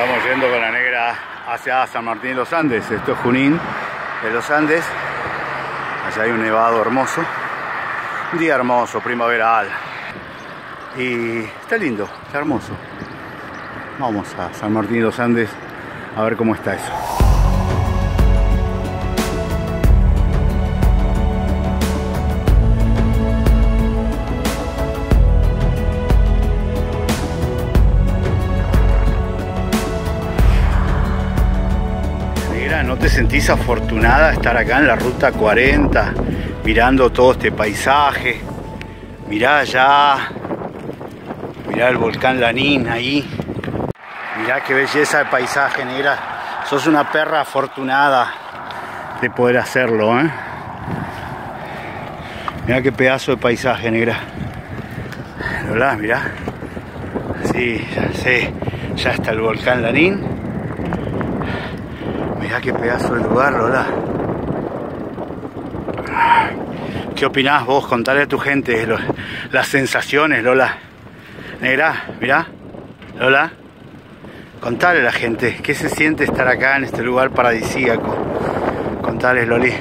Estamos yendo con la negra hacia San Martín de los Andes. Esto es Junín de los Andes. Allá hay un nevado hermoso. Un día hermoso, primaveral. Y está lindo, está hermoso. Vamos a San Martín de los Andes a ver cómo está eso. Te sentís afortunada de estar acá en la ruta 40 mirando todo este paisaje? Mirá allá, mirá el volcán Lanín ahí. Mirá qué belleza de paisaje, negra. Sos una perra afortunada de poder hacerlo, ¿eh? Mirá qué pedazo de paisaje, negra. Lola, mirá. Sí, ya sé. Ya está el volcán Lanín. Mirá qué pedazo de lugar, Lola. ¿Qué opinás vos? Contale a tu gente las sensaciones, Lola. Negra, mirá. Lola. Contale a la gente qué se siente estar acá en este lugar paradisíaco. Contale, Loli.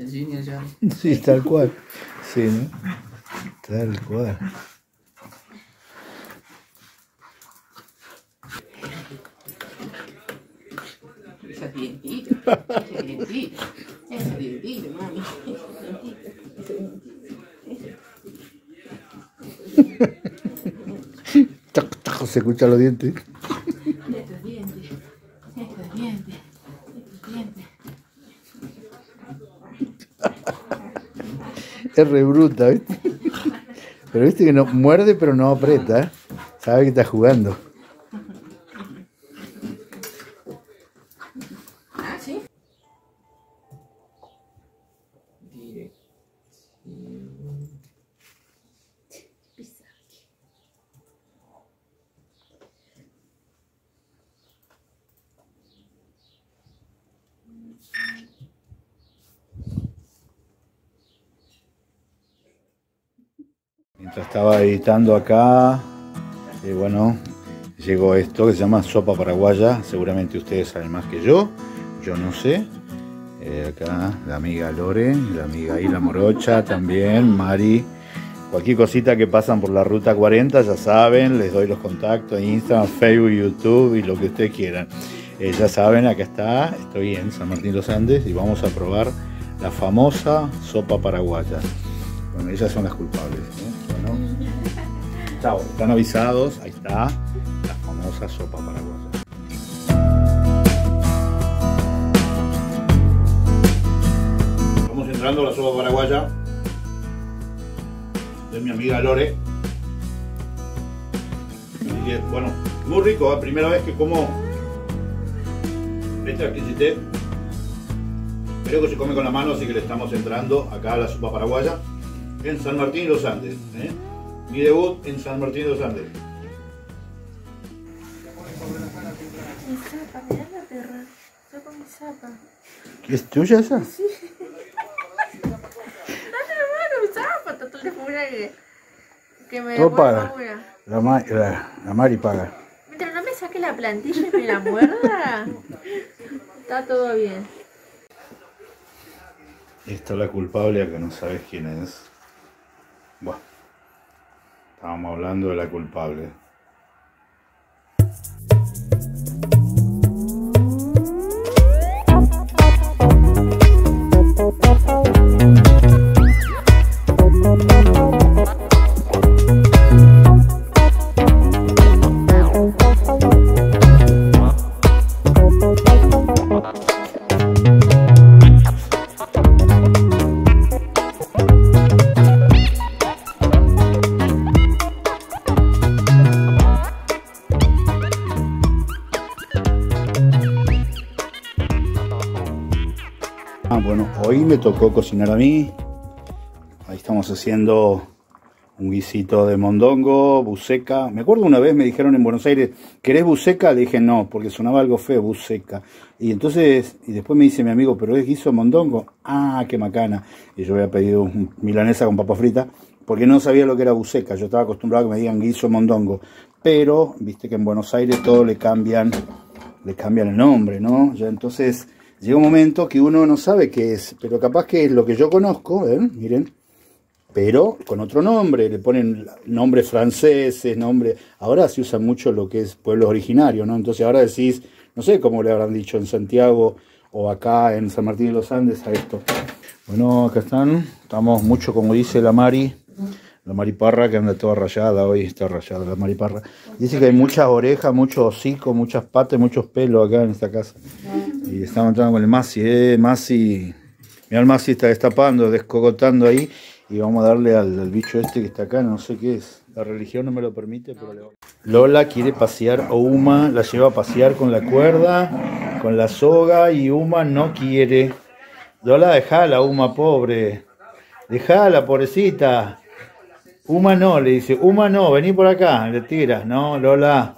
El yin y el yang. Sí, tal cual. Sí, ¿no? Tal cual. Ese es dientito. Ese es dientito. Ese es dientito, mami. Tac, tac, se escuchan los dientes. Estos dientes. Estos dientes. Estos dientes. Es re bruta, ¿viste? Pero viste que no muerde pero no aprieta. ¿eh? Sabe que está jugando. Ah, sí. Mientras editando acá, eh, bueno, llegó esto que se llama sopa paraguaya. Seguramente ustedes saben más que yo. Yo no sé. Eh, acá la amiga Lore, la amiga Isla Morocha también, Mari. Cualquier cosita que pasan por la ruta 40, ya saben, les doy los contactos, Instagram, Facebook, YouTube y lo que ustedes quieran. Eh, ya saben, acá está, estoy en San Martín los Andes y vamos a probar la famosa sopa paraguaya. Bueno, ellas son las culpables. ¿eh? Bueno, chao, están avisados, ahí está la famosa sopa paraguaya. Vamos entrando a la sopa paraguaya de mi amiga Lore. Que, bueno, muy rico, ¿eh? primera vez que como este adquisité. Creo que se come con la mano, así que le estamos entrando acá a la sopa paraguaya en San Martín de los Andes. ¿eh? Mi debut en San Martín de los Andes. Mi zapa, mirá la perra. Saco mi zapa. ¿Qué es tuya esa? Sí. Dale la mano, mi zapa. Tanto le jura que, que me Todo paga. una. La, ma- la- la Mari paga. Mientras no me saque la plantilla y me la muerda, está todo bien. Esta es la culpable a que no sabes quién es. Bueno, estábamos hablando de la culpable. Me tocó cocinar a mí. Ahí estamos haciendo un guisito de mondongo, buceca. Me acuerdo una vez me dijeron en Buenos Aires, ¿querés buceca? Le dije no, porque sonaba algo feo, buceca. Y entonces, y después me dice mi amigo, ¿pero es guiso de mondongo? Ah, qué macana. Y yo había pedido un milanesa con papa frita, porque no sabía lo que era buceca. Yo estaba acostumbrado a que me digan guiso de mondongo. Pero, viste que en Buenos Aires todo le cambian, le cambian el nombre, ¿no? Ya entonces llega un momento que uno no sabe qué es, pero capaz que es lo que yo conozco, ¿ven? Miren, pero con otro nombre, le ponen nombres franceses, nombre. Ahora se usa mucho lo que es pueblos originarios, ¿no? Entonces ahora decís, no sé cómo le habrán dicho en Santiago o acá en San Martín de los Andes a esto. Bueno, acá están, estamos mucho como dice la Mari, la Mariparra que anda toda rayada hoy, está rayada la Mariparra. Dice que hay muchas orejas, mucho hocico, muchas patas, muchos pelos acá en esta casa. Y estamos entrando con el Masi, eh, Masi. Mira, el Masi está destapando, descogotando ahí. Y vamos a darle al, bicho este que está acá, no sé qué es. La religión no me lo permite, pero le Lola quiere pasear a Uma, la lleva a pasear con la cuerda, con la soga, y Uma no quiere. Lola, dejala, Uma, pobre. Dejala, pobrecita. Uma no, le dice, Uma no, vení por acá, le tira. No, Lola.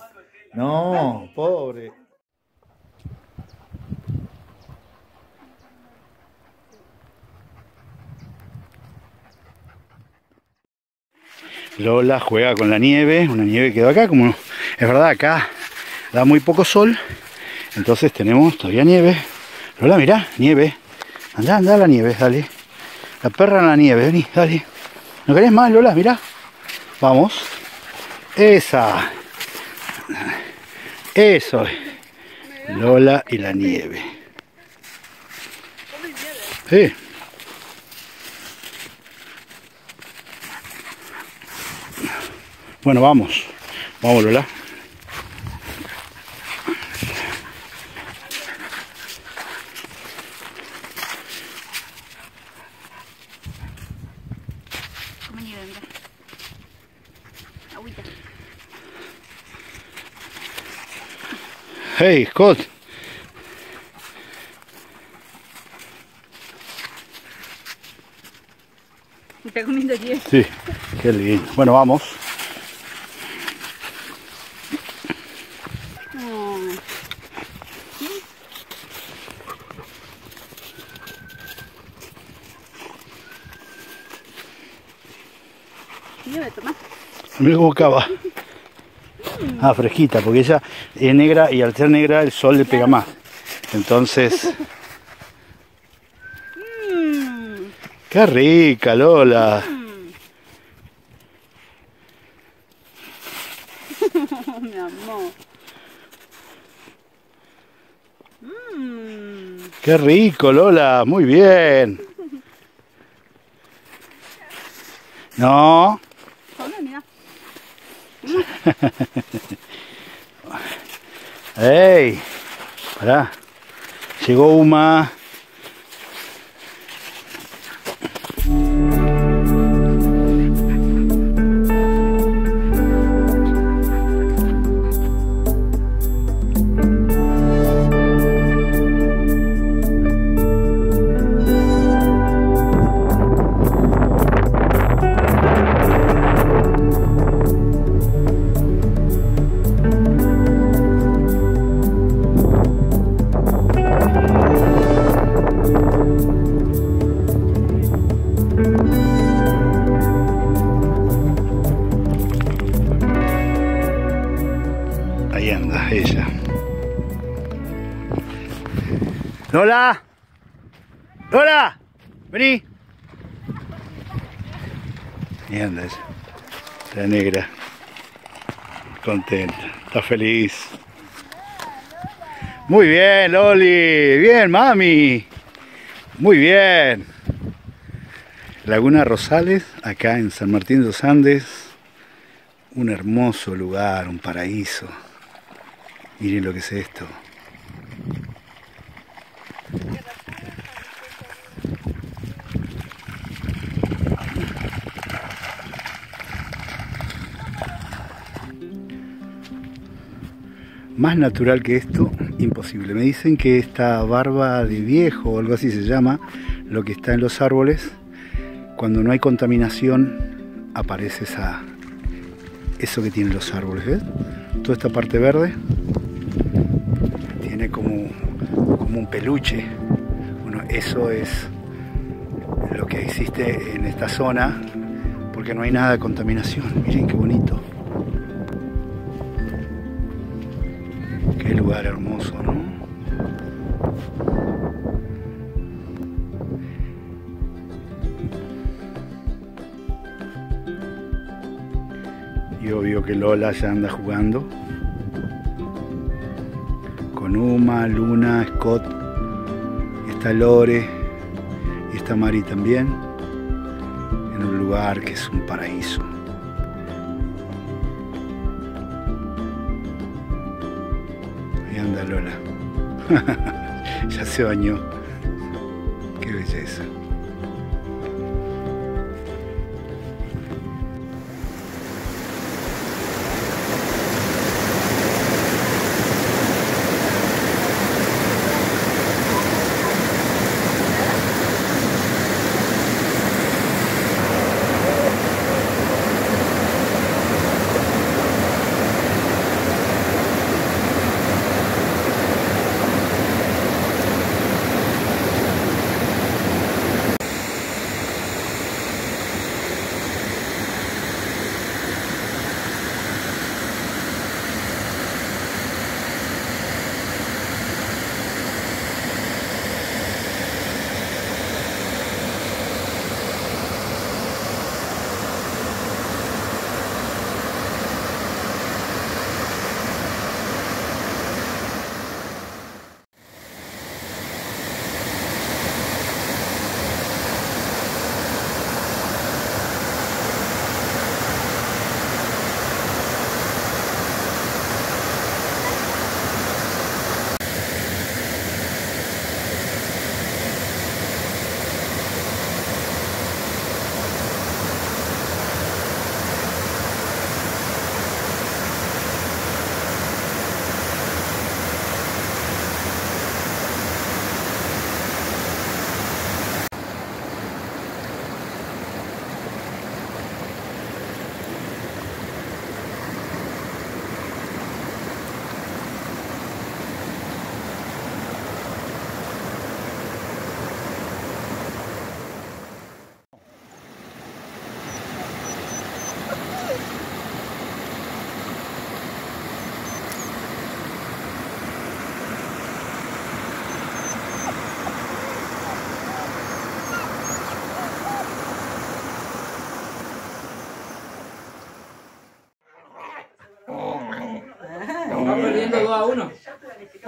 No, pobre. Lola juega con la nieve, una nieve que quedó acá, como es verdad, acá da muy poco sol, entonces tenemos todavía nieve. Lola, mirá, nieve. Anda, anda la nieve, dale. La perra en la nieve, vení, dale. ¿No querés más, Lola? Mirá. Vamos. Esa. Eso. Lola y la nieve. Sí. Bueno, vamos. Vamos, Lola. Come nieve, mira. Agüita. Hey, Scott. Me está comiendo nieve. Sí, qué lindo. Bueno, vamos. Ah, fresquita, porque ella es negra y al ser negra el sol le pega más. Entonces... ¡Qué rica, Lola! Mi amor. Mmm. ¡Qué rico, Lola! Muy bien. No. ¡Ey! Pará. Llegó Uma. Lola. Lola. Vení. Ella. La negra. Contenta. Está feliz. Muy bien, Loli. Bien, mami. Muy bien. Laguna Rosales, acá en San Martín de los Andes. Un hermoso lugar, un paraíso. Miren lo que es esto. Más natural que esto, imposible. Me dicen que esta barba de viejo o algo así se llama, lo que está en los árboles, cuando no hay contaminación, aparece esa, eso que tienen los árboles, ¿ves? Toda esta parte verde tiene como, como un peluche. Bueno, eso es lo que existe en esta zona, porque no hay nada de contaminación. Miren qué bonito. Qué lugar hermoso, ¿no? Y obvio que Lola ya anda jugando. Con Uma, Luna, Scott, está Lore y está Mari también. En un lugar que es un paraíso. Ya se bañó. Qué belleza.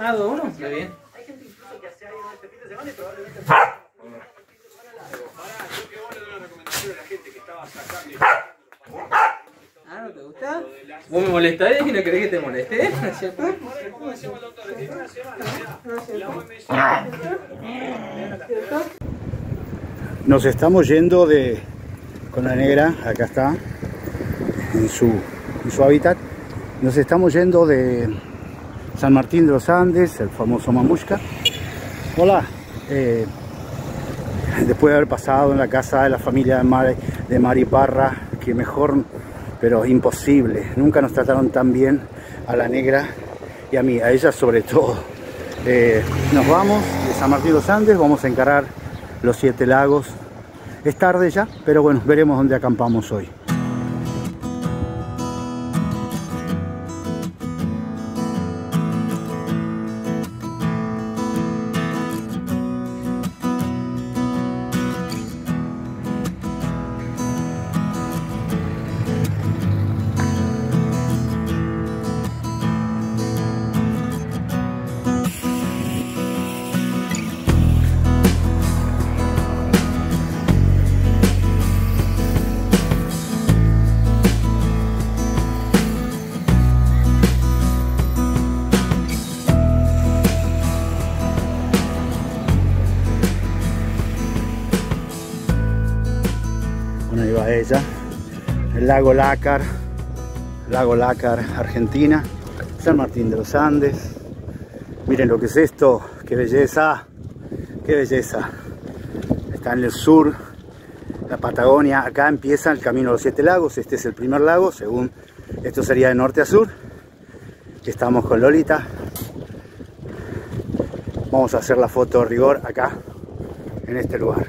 Ah, 2 a 1. Está bien. Ah, ¿no te gusta? ¿Vos me molestás y no querés que te moleste? ¿No es cierto? Nos estamos yendo de con la negra, acá está, en su, en su hábitat. Nos estamos yendo de San Martín de los Andes, el famoso Mamushka. Hola, eh, después de haber pasado en la casa de la familia de Mari, que mejor, pero imposible, nunca nos trataron tan bien a la negra y a mí, a ella sobre todo. Eh, nos vamos de San Martín de los Andes, vamos a encarar los siete lagos. Es tarde ya, pero bueno, veremos dónde acampamos hoy. El lago Lácar, lago Lácar, Argentina. San Martín de los Andes. Miren lo que es esto, qué belleza, qué belleza. Está en el sur, la Patagonia. Acá empieza el camino de los siete lagos. Este es el primer lago, según esto sería de norte a sur. Estamos con Lolita. Vamos a hacer la foto de rigor acá, en este lugar.